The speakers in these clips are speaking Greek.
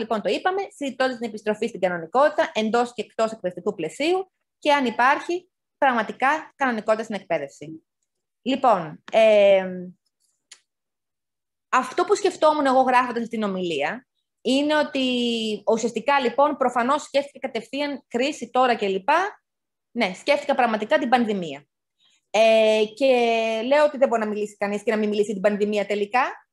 λοιπόν το είπαμε, συζητώντα την επιστροφή στην κανονικότητα εντός και εκτός εκπαιδευτικού πλαισίου και αν υπάρχει πραγματικά κανονικότητα στην εκπαίδευση. Λοιπόν, ε, αυτό που σκεφτόμουν εγώ γράφοντας την ομιλία είναι ότι ουσιαστικά λοιπόν προφανώς σκέφτηκα κατευθείαν κρίση τώρα κλπ. Ναι, σκέφτηκα πραγματικά την πανδημία. Ε, και λέω ότι δεν μπορεί να μιλήσει κανείς και να μην μιλήσει την πανδημία τελικά.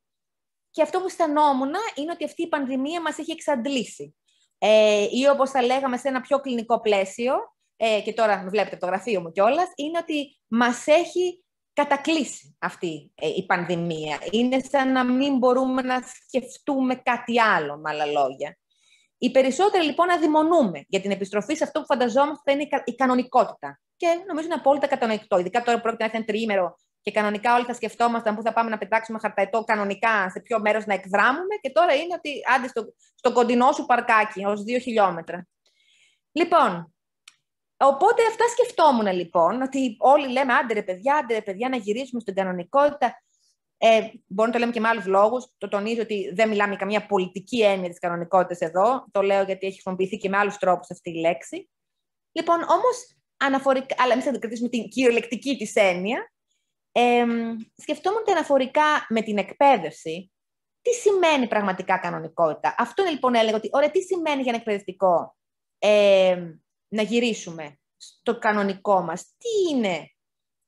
Και αυτό που αισθανόμουν είναι ότι αυτή η πανδημία μας έχει εξαντλήσει. Ε, ή όπως θα λέγαμε σε ένα πιο κλινικό πλαίσιο, ε, και τώρα βλέπετε το γραφείο μου κιόλας, είναι ότι μας έχει κατακλείσει αυτή ε, η πανδημία. Είναι σαν να μην μπορούμε να σκεφτούμε κάτι άλλο, με άλλα λόγια. Οι περισσότεροι λοιπόν αδειμονούμε για την επιστροφή σε αυτό που φανταζόμαστε θα είναι η κανονικότητα. Και νομίζω είναι απόλυτα κατανοητό. Ειδικά τώρα πρόκειται να έχει ένα τριήμερο και κανονικά όλοι θα σκεφτόμασταν πού θα πάμε να πετάξουμε χαρταετό κανονικά, σε ποιο μέρος να εκδράμουμε. Και τώρα είναι ότι άντε στο, στο κοντινό σου παρκάκι, ως δύο χιλιόμετρα. Λοιπόν, Οπότε αυτά σκεφτόμουν λοιπόν, ότι όλοι λέμε άντε ρε παιδιά, άντε ρε παιδιά να γυρίσουμε στην κανονικότητα. Ε, μπορεί να το λέμε και με άλλους λόγους. Το τονίζω ότι δεν μιλάμε για καμία πολιτική έννοια της κανονικότητας εδώ. Το λέω γιατί έχει χρησιμοποιηθεί και με άλλους τρόπους αυτή η λέξη. Λοιπόν, όμως, αναφορικά, αλλά εμείς θα το κρατήσουμε την κυριολεκτική της έννοια. Ε, σκεφτόμουν ότι αναφορικά με την εκπαίδευση, τι σημαίνει πραγματικά κανονικότητα; Αυτό είναι λοιπόν έλεγα ότι, ωραία, τι σημαίνει για ένα εκπαιδευτικό ε, να γυρίσουμε στο κανονικό μας; Τι είναι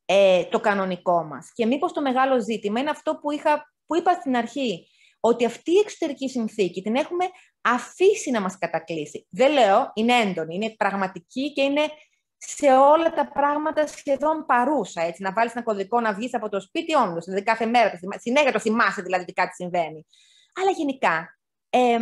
ε, το κανονικό μας; Και μήπως το μεγάλο ζήτημα είναι αυτό που, είχα, που είπα στην αρχή, ότι αυτή η εξωτερική συνθήκη την έχουμε αφήσει να μας κατακλείσει. Δεν λέω, είναι έντονη, είναι πραγματική και είναι σε όλα τα πράγματα σχεδόν παρούσα. Έτσι, να βάλεις ένα κωδικό, να βγεις από το σπίτι, όντως, δηλαδή κάθε μέρα, συνέχεια το θυμάσαι δηλαδή τι κάτι συμβαίνει. Αλλά γενικά, ε,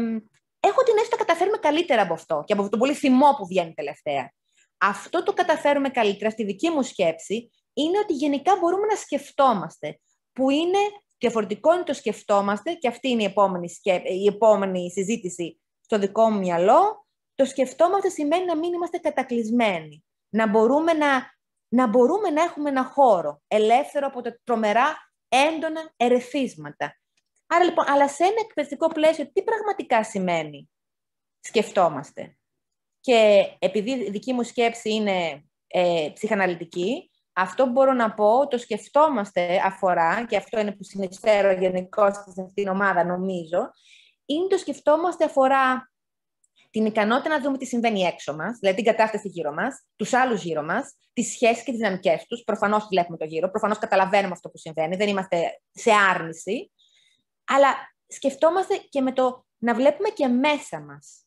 έχω την αίσθηση ότι τα καταφέρουμε καλύτερα από αυτό και από το πολύ θυμό που βγαίνει τελευταία. Αυτό το καταφέρουμε καλύτερα στη δική μου σκέψη είναι ότι γενικά μπορούμε να σκεφτόμαστε, που είναι διαφορετικό είναι το σκεφτόμαστε και αυτή είναι η επόμενη, η επόμενη συζήτηση στο δικό μου μυαλό. Το σκεφτόμαστε σημαίνει να μην είμαστε κατακλυσμένοι, να μπορούμε να, να, μπορούμε να έχουμε ένα χώρο ελεύθερο από τα τρομερά έντονα ερεθίσματα. Άρα λοιπόν, αλλά σε ένα εκπαιδευτικό πλαίσιο, τι πραγματικά σημαίνει σκεφτόμαστε; Και επειδή η δική μου σκέψη είναι ε, ψυχαναλυτική, αυτό που μπορώ να πω, το σκεφτόμαστε αφορά, και αυτό είναι που συνεισφέρω γενικώς σε αυτήν την ομάδα νομίζω, είναι το σκεφτόμαστε αφορά την ικανότητα να δούμε τι συμβαίνει έξω μας, δηλαδή την κατάσταση γύρω μας, τους άλλους γύρω μας, τις σχέσεις και τις δυναμικές τους. Προφανώς βλέπουμε το γύρο, προφανώς καταλαβαίνουμε αυτό που συμβαίνει, δεν είμαστε σε άρνηση αλλά σκεφτόμαστε και με το να βλέπουμε και μέσα μας.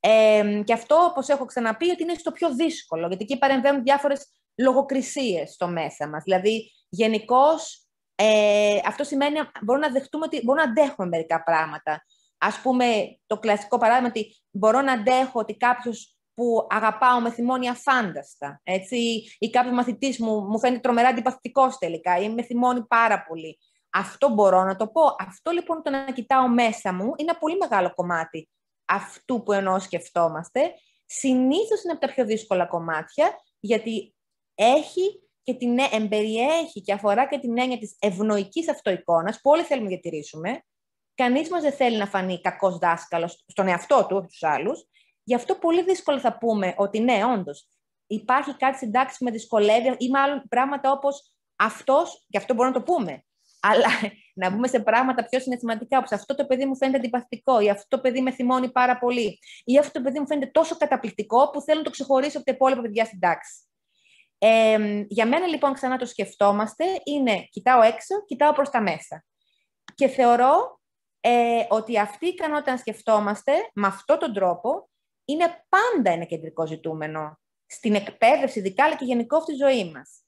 Ε, και αυτό, όπως έχω ξαναπεί, ότι είναι στο πιο δύσκολο, γιατί εκεί παρεμβαίνουν διάφορες λογοκρισίες στο μέσα μας. Δηλαδή, γενικώς, ε, αυτό σημαίνει μπορούμε να δεχτούμε ότι μπορούμε να αντέχουμε μερικά πράγματα. Ας πούμε, το κλασικό παράδειγμα ότι μπορώ να αντέχω ότι κάποιος που αγαπάω με θυμώνει αφάνταστα, έτσι, ή κάποιος μαθητής μου, μου φαίνεται τρομερά αντιπαθητικός τελικά, ή με θυμώνει πάρα πολύ. Αυτό μπορώ να το πω. Αυτό λοιπόν το να κοιτάω μέσα μου είναι ένα πολύ μεγάλο κομμάτι αυτού που εννοώ σκεφτόμαστε. Συνήθως είναι από τα πιο δύσκολα κομμάτια, γιατί έχει και την, ε, εμπεριέχει και αφορά και την έννοια της ευνοϊκής αυτοεικόνας, που όλοι θέλουμε να διατηρήσουμε. Κανείς μας δεν θέλει να φανεί κακός δάσκαλος στον εαυτό του, στους άλλους. Γι' αυτό πολύ δύσκολο θα πούμε ότι ναι, όντως, υπάρχει κάτι στην τάξη που με δυσκολεύει ή μάλλον πράγματα όπως αυτός, και αυτό μπορούμε να το πούμε, αλλά να μπούμε σε πράγματα πιο συναισθηματικά, όπως αυτό το παιδί μου φαίνεται αντιπαθητικό, ή αυτό το παιδί με θυμώνει πάρα πολύ, ή αυτό το παιδί μου φαίνεται τόσο καταπληκτικό που θέλω να το ξεχωρίσω από τα υπόλοιπα παιδιά στην τάξη. Ε, για μένα λοιπόν ξανά το σκεφτόμαστε είναι κοιτάω έξω, κοιτάω προς τα μέσα. Και θεωρώ ε, ότι αυτή η ικανότητα να σκεφτόμαστε με αυτόν τον τρόπο είναι πάντα ένα κεντρικό ζητούμενο στην εκπαίδευση ειδικά αλλά και γενικώ στη ζωή μας.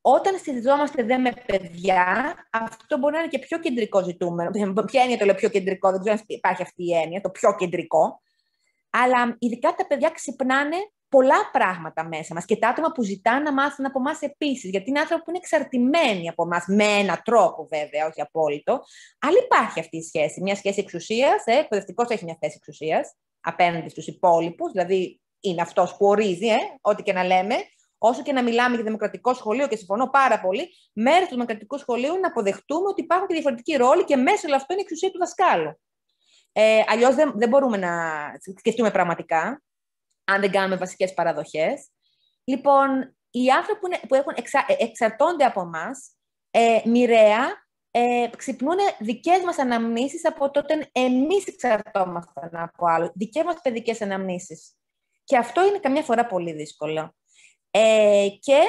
Όταν συζητόμαστε δε με παιδιά, αυτό μπορεί να είναι και πιο κεντρικό ζητούμενο. Ποια έννοια το λέω πιο κεντρικό, δεν ξέρω αν υπάρχει αυτή η έννοια, το πιο κεντρικό. Αλλά ειδικά τα παιδιά ξυπνάνε πολλά πράγματα μέσα μας και τα άτομα που ζητάνε να μάθουν από εμάς επίσης. Γιατί είναι άνθρωποι που είναι εξαρτημένοι από εμάς, με έναν τρόπο βέβαια, όχι απόλυτο. Αλλά υπάρχει αυτή η σχέση. Μια σχέση εξουσίας. Ε, εκπαιδευτικός έχει μια θέση εξουσίας απέναντι στους υπόλοιπους. Δηλαδή είναι αυτός που ορίζει, ε, ό,τι και να λέμε όσο και να μιλάμε για δημοκρατικό σχολείο και συμφωνώ πάρα πολύ, μέρος του δημοκρατικού σχολείου να αποδεχτούμε ότι υπάρχουν και διαφορετικοί ρόλοι και μέσα όλο αυτό είναι η εξουσία του δασκάλου. Ε, Αλλιώς δεν, δεν μπορούμε να σκεφτούμε πραγματικά, αν δεν κάνουμε βασικές παραδοχές. Λοιπόν, οι άνθρωποι που, είναι, που έχουν εξα, εξαρτώνται από εμά, ε, μοιραία ε, ξυπνούν δικές μας αναμνήσεις από τότε εμείς εξαρτώμασταν από άλλο. Δικές μας παιδικές αναμνήσεις. Και αυτό είναι καμιά φορά πολύ δύσκολο. Ε, και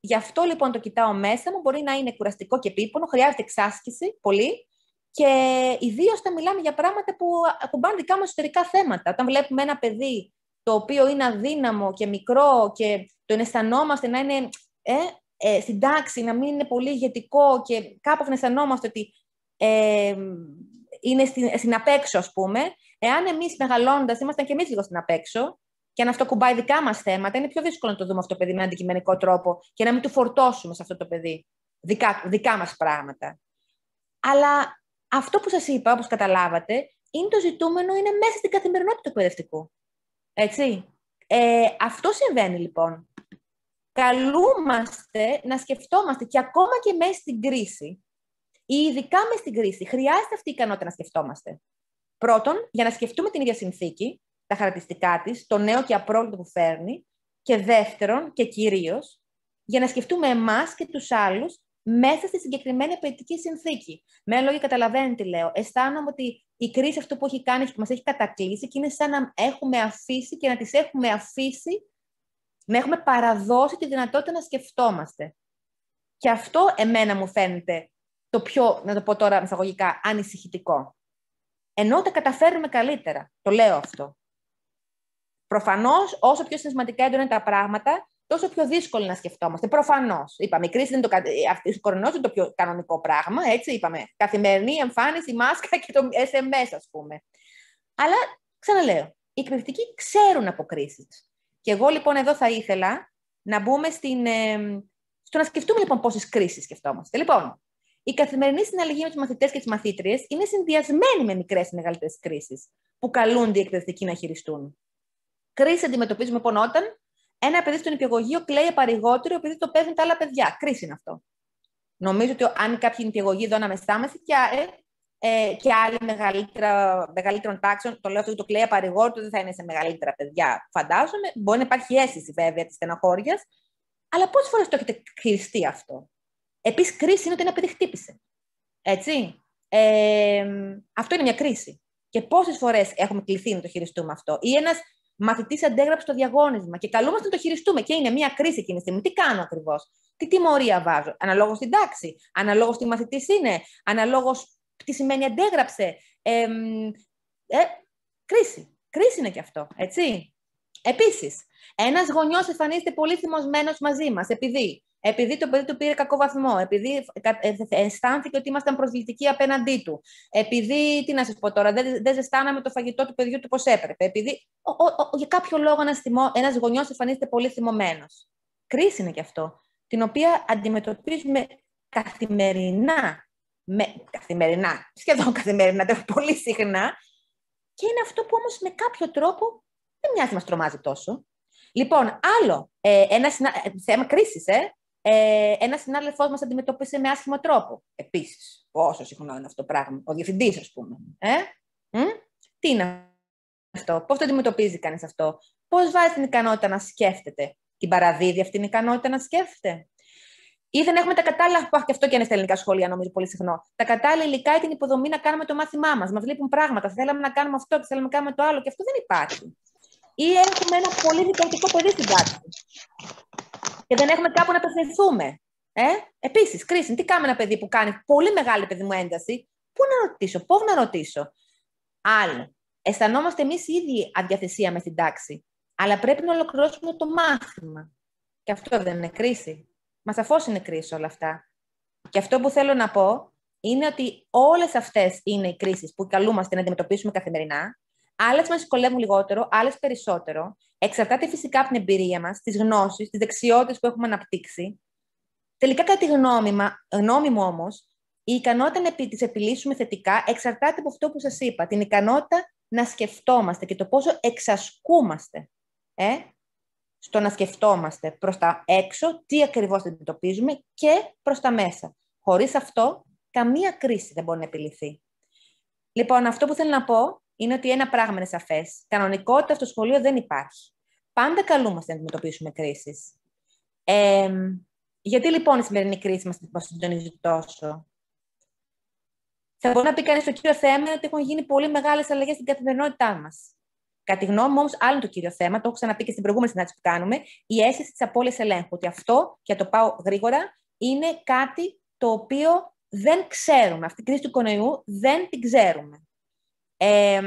γι' αυτό λοιπόν το κοιτάω μέσα μου. Μπορεί να είναι κουραστικό και επίπονο, χρειάζεται εξάσκηση πολύ. Και ιδίως όταν μιλάμε για πράγματα που ακουμπάνε δικά μας εσωτερικά θέματα. Όταν βλέπουμε ένα παιδί το οποίο είναι αδύναμο και μικρό και τον αισθανόμαστε να είναι ε, ε, στην τάξη, να μην είναι πολύ ηγετικό και κάπου να αισθανόμαστε ότι ε, είναι στην, στην απέξω, ας πούμε. Εάν εμείς μεγαλώνοντας ήμασταν και εμείς λίγο στην απέξω και αν αυτό κουμπάει δικά μας θέματα, είναι πιο δύσκολο να το δούμε αυτό το παιδί με αντικειμενικό τρόπο και να μην του φορτώσουμε σε αυτό το παιδί δικά, δικά μας πράγματα. Αλλά αυτό που σας είπα, όπως καταλάβατε, είναι το ζητούμενο, είναι μέσα στην καθημερινότητα του εκπαιδευτικού. Έτσι. Ε, αυτό συμβαίνει λοιπόν. Καλούμαστε να σκεφτόμαστε και ακόμα και μέσα στην κρίση, ή ειδικά μέσα στην κρίση, χρειάζεται αυτή η ικανότητα να σκεφτόμαστε. Πρώτον, για να σκεφτούμε την ίδια συνθήκη, τα χαρακτηριστικά της, το νέο και απρόβλητο που φέρνει, και δεύτερον και κυρίως, για να σκεφτούμε εμάς και τους άλλους μέσα στη συγκεκριμένη απαιτητική συνθήκη. Με λόγια καταλαβαίνετε τι λέω. Αισθάνομαι ότι η κρίση αυτό που έχει κάνει και μας έχει κατακλείσει και είναι σαν να έχουμε αφήσει και να τις έχουμε αφήσει, να έχουμε παραδώσει τη δυνατότητα να σκεφτόμαστε. Και αυτό εμένα μου φαίνεται το πιο, να το πω τώρα μεσαγωγικά, ανησυχητικό. Ενώ τα καταφέρουμε καλύτερα. Το λέω αυτό. Προφανώς, όσο πιο συναισθηματικά έντονα είναι τα πράγματα, τόσο πιο δύσκολο να σκεφτόμαστε. Προφανώς. Είπαμε, η κρίση είναι το, αυτή η κορονοϊός είναι το πιο κανονικό πράγμα. Έτσι, είπαμε. Καθημερινή εμφάνιση, μάσκα και το SMS, ας πούμε. Αλλά ξαναλέω, οι εκπαιδευτικοί ξέρουν από κρίσει. Και εγώ λοιπόν εδώ θα ήθελα να μπούμε στην, ε, στο να σκεφτούμε λοιπόν πόσες κρίσεις σκεφτόμαστε. Λοιπόν, η καθημερινή συναλλαγή με τους μαθητές και τις μαθήτριες είναι συνδυασμένη με μικρές ή μεγαλύτερες κρίσεις που καλούνται οι εκπαιδευτικοί να χειριστούν. Κρίση αντιμετωπίζουμε λοιπόν όταν ένα παιδί στον υπηαγωγείο κλαίει παρηγότερο επειδή το παίζουν τα άλλα παιδιά. Κρίση είναι αυτό. Νομίζω ότι αν κάποιοι νηπιαγωγοί εδώ αναμεστάμαστε και, ε, ε, και άλλοι μεγαλύτερων τάξεων, το λέω αυτό το κλαίει παρηγότερο, δεν θα είναι σε μεγαλύτερα παιδιά, φαντάζομαι. Μπορεί να υπάρχει αίσθηση βέβαια της στεναχώρια, αλλά πόσες φορές το έχετε χειριστεί αυτό; Επίσης, κρίση είναι ότι ένα παιδί χτύπησε. Έτσι. Ε, αυτό είναι μια κρίση. Και πόσες φορές έχουμε κληθεί να το χειριστούμε αυτό; Ή ένας μαθητής αντέγραψε το διαγώνισμα και καλούμαστε να το χειριστούμε. Και είναι μια κρίση εκείνη τη στιγμή. Τι κάνω ακριβώς, τι τιμωρία βάζω, αναλόγως στην τάξη, αναλόγως τι μαθητής είναι, αναλόγως τι σημαίνει αντέγραψε. Ε, ε, κρίση. Κρίση είναι και αυτό, έτσι. Επίσης, ένας γονιός εμφανίζεται πολύ θυμωσμένο μαζί μας, επειδή επειδή το παιδί του πήρε κακό βαθμό, επειδή ε, αισθάνθηκε ότι ήμασταν προσβλητικοί απέναντί του, επειδή, τι να σας πω τώρα, δεν, δεν ζεστάναμε το φαγητό του παιδιού του πώς έπρεπε, επειδή ο, ο, ο, για κάποιο λόγο ένας γονιός εμφανίζεται πολύ θυμωμένος. Κρίση είναι και αυτό, την οποία αντιμετωπίζουμε καθημερινά, με, καθημερινά, σχεδόν καθημερινά, πολύ συχνά, και είναι αυτό που όμως με κάποιο τρόπο δεν μοιάζει να μας τρομάζει τόσο. Λοιπόν, άλλο, ε, ένα ε, θέμα κρίσης, ε, ε, ένας συνάδελφός μας αντιμετώπισε με άσχημο τρόπο. Επίσης, πόσο συχνό είναι αυτό το πράγμα. Ο διευθυντής, ας πούμε. Ε; Τι είναι αυτό, πώς το αντιμετωπίζει κανείς αυτό, πώς βάζει την ικανότητα να σκέφτεται, την παραδίδει αυτή την ικανότητα να σκέφτεται; Ή δεν έχουμε τα κατάλληλα, που και αυτό και είναι στα ελληνικά σχολεία, νομίζω πολύ συχνό. Τα κατάλληλα υλικά ή την υποδομή να κάνουμε το μάθημά μας. Μας λείπουν πράγματα. Θέλαμε να κάνουμε αυτό και θέλαμε να κάνουμε το άλλο και αυτό δεν υπάρχει. Ή έχουμε ένα πολύ δικαιωτικό παιδί στην τάξη και δεν έχουμε κάπου να απευθυνθούμε. Ε; Επίσης, κρίση. Τι κάνουμε ένα παιδί που κάνει πολύ μεγάλη παιδί μου ένταση, πού να ρωτήσω, πώς να ρωτήσω; Άλλο. Αισθανόμαστε εμείς ήδη αδιαθεσία μες την τάξη, αλλά πρέπει να ολοκληρώσουμε το μάθημα. Και αυτό δεν είναι κρίση. Μα σαφώς είναι κρίση όλα αυτά. Και αυτό που θέλω να πω είναι ότι όλες αυτές είναι οι κρίσεις που καλούμαστε να αντιμετωπίσουμε καθημερινά Άλλες μας δυσκολεύουν λιγότερο, άλλες περισσότερο. Εξαρτάται φυσικά από την εμπειρία μας, τις γνώσεις, τις δεξιότητες που έχουμε αναπτύξει. Τελικά, κατά τη γνώμη, γνώμη μου όμως, η ικανότητα να τις επιλύσουμε θετικά εξαρτάται από αυτό που σας είπα. Την ικανότητα να σκεφτόμαστε και το πόσο εξασκούμαστε ε, στο να σκεφτόμαστε προς τα έξω τι ακριβώς αντιμετωπίζουμε και προς τα μέσα. Χωρίς αυτό, καμία κρίση δεν μπορεί να επιληθεί. Λοιπόν, αυτό που θέλω να πω είναι ότι ένα πράγμα είναι σαφές. Κανονικότητα στο σχολείο δεν υπάρχει. Πάντα καλούμαστε να αντιμετωπίσουμε κρίσεις. Ε, γιατί λοιπόν η σημερινή κρίση μας συντονίζει τόσο; Θα μπορεί να πει κανείς το κύριο θέμα είναι ότι έχουν γίνει πολύ μεγάλες αλλαγές στην καθημερινότητά μας. Κατά τη γνώμη μου, όμως, άλλο είναι το κύριο θέμα, το έχω ξαναπεί και στην προηγούμενη συνάντηση που κάνουμε, η αίσθηση της απώλειας ελέγχου. Ότι αυτό, και το πάω γρήγορα, είναι κάτι το οποίο δεν ξέρουμε. Αυτή η κρίση του κορονοϊού δεν την ξέρουμε. Ε,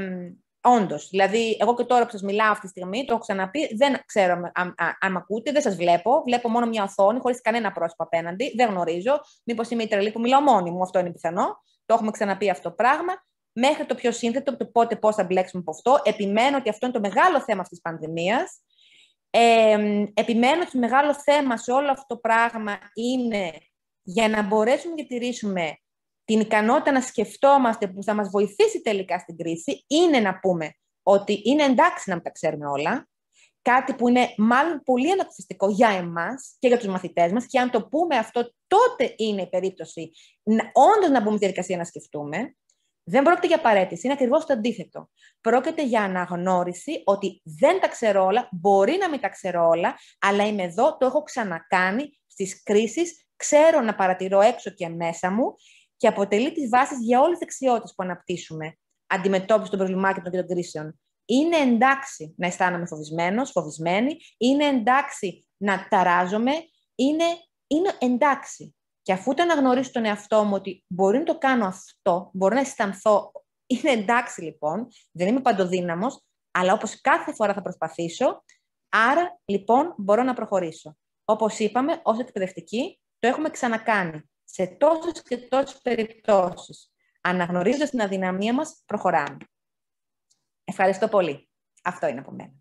Όντως. Δηλαδή, εγώ και τώρα που σας μιλάω αυτή τη στιγμή, το έχω ξαναπεί, δεν ξέρω αν, αν, με ακούτε, δεν σας βλέπω. Βλέπω μόνο μια οθόνη, χωρίς κανένα πρόσωπο απέναντι. Δεν γνωρίζω. Μήπως είμαι η τρελή που μιλάω μόνη μου. Αυτό είναι πιθανό. Το έχουμε ξαναπεί αυτό το πράγμα. Μέχρι το πιο σύνθετο, το πότε πώς θα μπλέξουμε από αυτό. Επιμένω ότι αυτό είναι το μεγάλο θέμα αυτής της πανδημίας. Ε, επιμένω ότι το μεγάλο θέμα σε όλο αυτό το πράγμα είναι για να μπορέσουμε να διατηρήσουμε την ικανότητα να σκεφτόμαστε που θα μας βοηθήσει τελικά στην κρίση, είναι να πούμε ότι είναι εντάξει να μην τα ξέρουμε όλα, κάτι που είναι μάλλον πολύ ανακουφιστικό για εμάς και για τους μαθητές μας και αν το πούμε αυτό, τότε είναι η περίπτωση να, όντως να μπούμε στη διαδικασία να σκεφτούμε. Δεν πρόκειται για παρέτηση, είναι ακριβώς το αντίθετο. Πρόκειται για αναγνώριση ότι δεν τα ξέρω όλα, μπορεί να μην τα ξέρω όλα, αλλά είμαι εδώ, το έχω ξανακάνει στις κρίσεις, ξέρω να παρατηρώ έξω και μέσα μου και αποτελεί τις βάσεις για όλες τις δεξιότητες που αναπτύσσουμε. Αντιμετώπιση των προβλημάτων και των κρίσεων. Είναι εντάξει να αισθάνομαι φοβισμένος, φοβισμένη, είναι εντάξει να ταράζομαι, είναι, είναι εντάξει. Και αφού το αναγνωρίσω τον εαυτό μου ότι μπορεί να το κάνω αυτό, μπορώ να αισθανθώ, είναι εντάξει λοιπόν, δεν είμαι παντοδύναμος, αλλά όπως κάθε φορά θα προσπαθήσω, άρα λοιπόν μπορώ να προχωρήσω. Όπως είπαμε, ως εκπαιδευτική, το έχουμε ξανακάνει σε τόσες και τόσες περιπτώσεις. Αναγνωρίζοντας την αδυναμία μας, προχωράμε. Ευχαριστώ πολύ. Αυτό είναι από μένα.